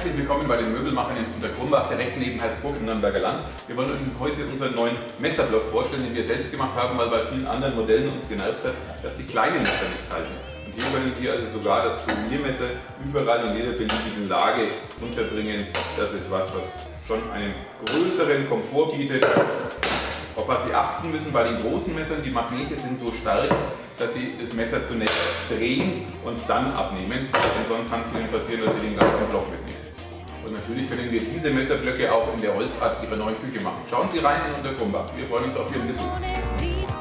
willkommen bei den Möbelmachern in Unterkrumbach. Direkt neben Heißburg im Nürnberger Land. Wir wollen uns heute unseren neuen Messerblock vorstellen, den wir selbst gemacht haben, weil bei vielen anderen Modellen uns genervt hat, dass die kleinen Messer nicht halten. Und hier können Sie also sogar das Turniermesser überall in jeder beliebigen Lage unterbringen. Das ist was, was schon einen größeren Komfort bietet. Auf was Sie achten müssen bei den großen Messern, die Magnete sind so stark, dass Sie das Messer zunächst drehen und dann abnehmen. Denn sonst kann es Ihnen passieren, dass Sie den ganzen Block mitnehmen. Und natürlich können wir diese Messerblöcke auch in der Holzart Ihrer neuen Küche machen. Schauen Sie rein in Unterkrumbach. Wir freuen uns auf Ihren Besuch.